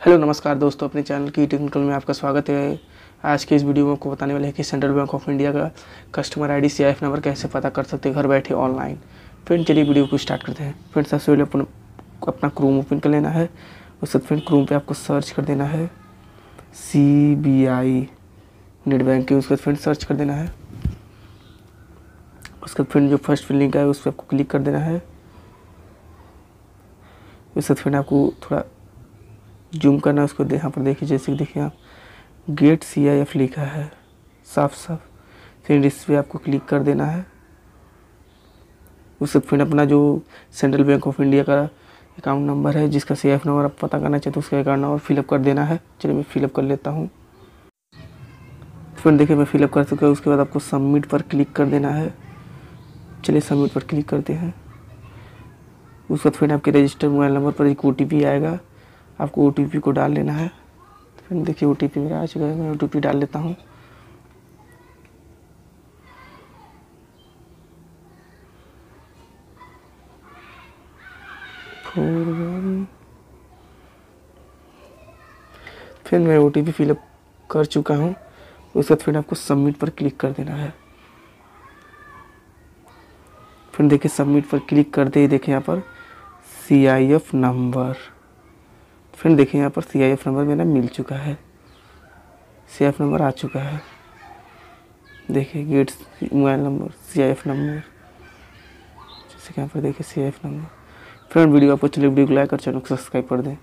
Hello, नमस्कार दोस्तों, अपने चैनल की टेक्निकल में आपका स्वागत है। आज के इस वीडियो में आपको बताने वाले हैं कि सेंट्रल बैंक ऑफ़ इंडिया का कस्टमर आईडी सी नंबर कैसे पता कर सकते हैं घर बैठे ऑनलाइन फ्रेंड चलिए वीडियो को स्टार्ट करते हैं। फ्रेंड सबसे पहले अपन अपना क्रोम ओपन कर लेना है। उसके बाद फ्रेंड क्रोम पर आपको सर्च कर देना है। C B I net banking उसके बाद फ्रेंड सर्च कर देना है। उसके बाद फ्रेंड जो फ़र्स्ट लिंक है उस पर आपको क्लिक कर देना है। उसके बाद फ्रेंड आपको थोड़ा जूम करना, उसको यहाँ पर देखिए, जैसे कि देखिए आप, गेट सी आई एफ़ लिखा है साफ़ साफ़ फिर इस पर आपको क्लिक कर देना है। उससे फिर अपना जो सेंट्रल बैंक ऑफ़ इंडिया का अकाउंट नंबर है, जिसका सी एफ़ नंबर आप पता करना चाहते हो, उसका अकाउंट नंबर फिलअप कर देना है। चलिए, मैं फिलअप कर लेता हूँ। फिर देखिए, मैं फिलअप कर चुका हूँ, उसके बाद आपको सबमिट पर क्लिक कर देना है। चलिए सबमिट पर क्लिक करते हैं। उसके बाद फिर आपके रजिस्टर मोबाइल नंबर पर एक ओटीपी आएगा। आपको ओटीपी को डाल लेना है। फिर देखिए ओ टी पी मेरा आ चुका है, मैं ओटीपी डाल लेता हूँ। फिर मैं ओ टी पी फिलअप कर चुका हूँ। उसके बाद फिर आपको सबमिट पर क्लिक कर देना है। फिर देखिए सबमिट पर क्लिक करते ही देखिए यहाँ पर सी आई एफ़ नंबर फिर देखिए, यहाँ पर सी आई एफ़ नंबर मेरा मिल चुका है। सी आई एफ़ नंबर आ चुका है। देखिए get mobile number C I F number जैसे कि यहाँ पर देखिए C I F number friend video आपको चलिए, वीडियो को लाइक और चैनल को सब्सक्राइब कर दें।